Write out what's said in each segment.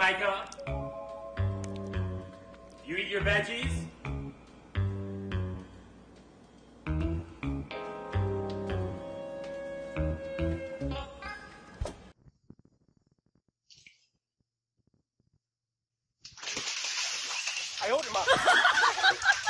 Michael, you eat your veggies? I owed him up.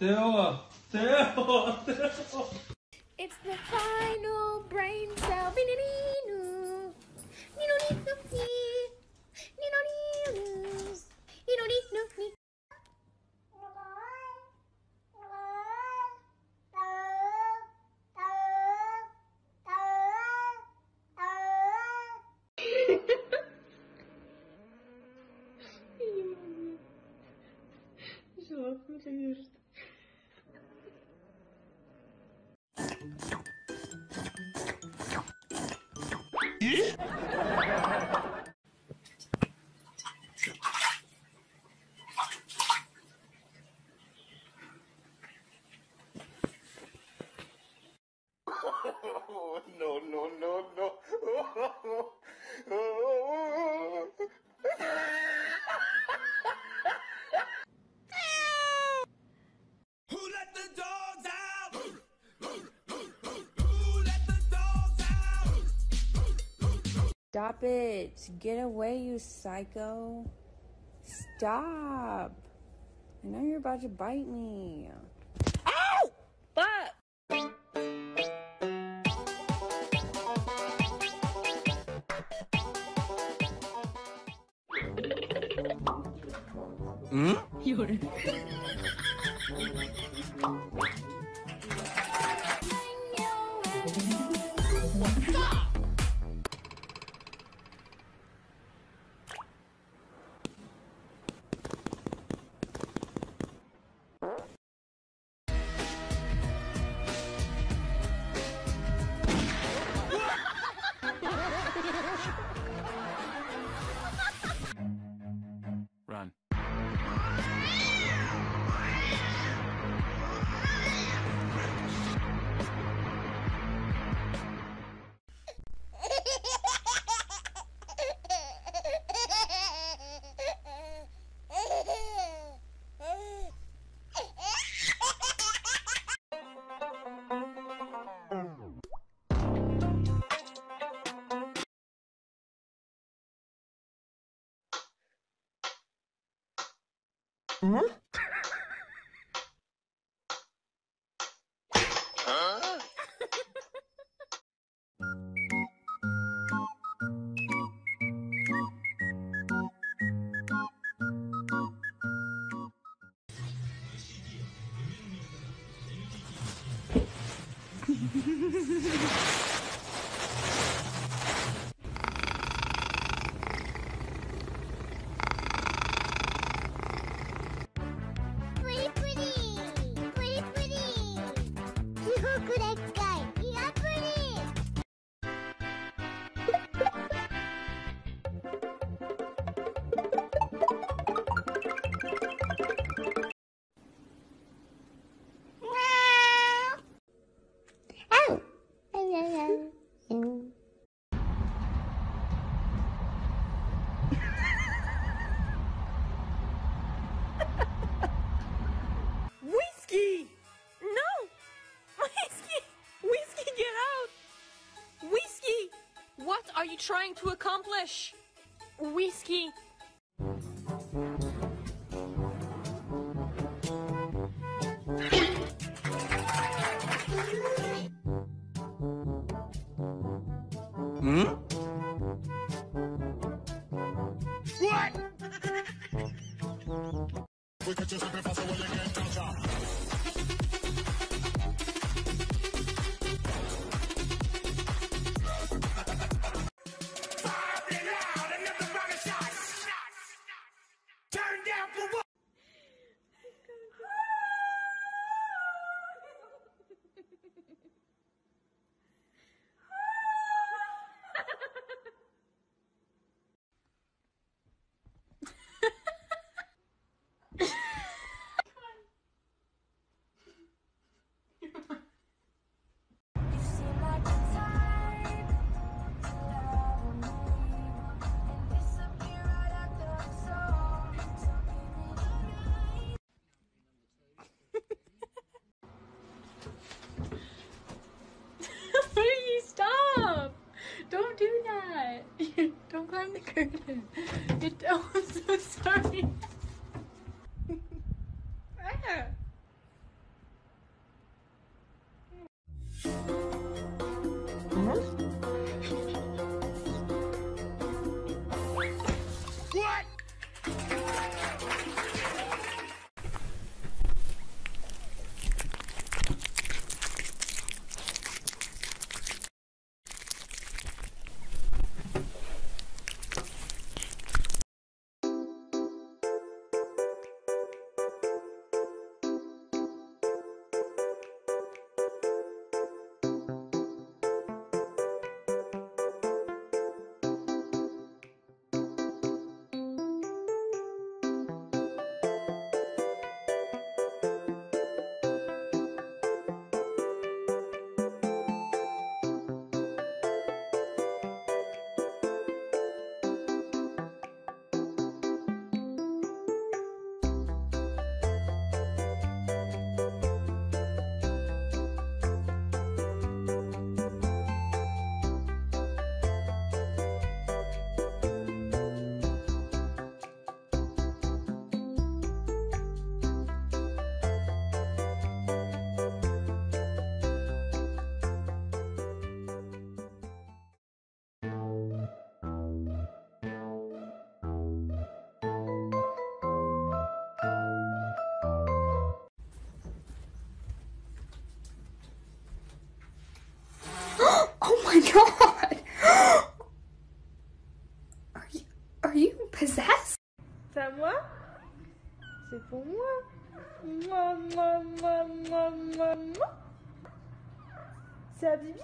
Theo, Theo, Theo. It's the final brain cell. Nino, nino, 咦 Stop it. Get away, you psycho. Stop. I know you're about to bite me. Ow! Fuck! Hmm? Run. フフフフフ。trying to accomplish? whiskey. Don't climb the curtain. C'est pour moi. Moi, moi, moi, moi, moi, moi. C'est à Bibi